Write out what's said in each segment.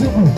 beautiful.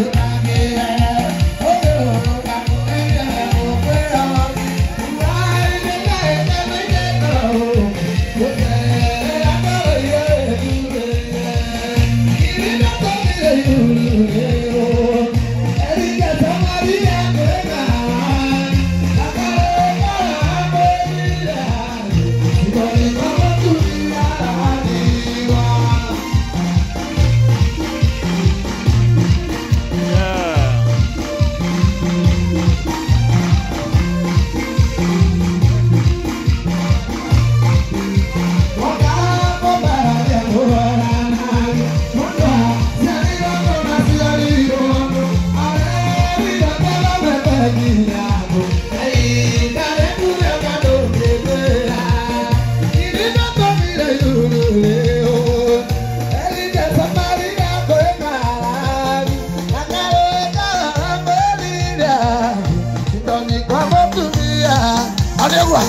you. tọ̀ nìkan mọ́tò mi yá. Adéwà.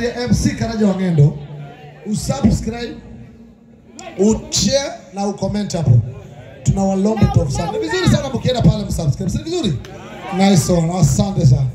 Angalia MC Karaja Wangendo, usubscribe, ushare na ucomment hapo. Tuna walombo top sana. Ni vizuri sana mkienda pale msubscribe. Si vizuri? Nice one. Asante sana.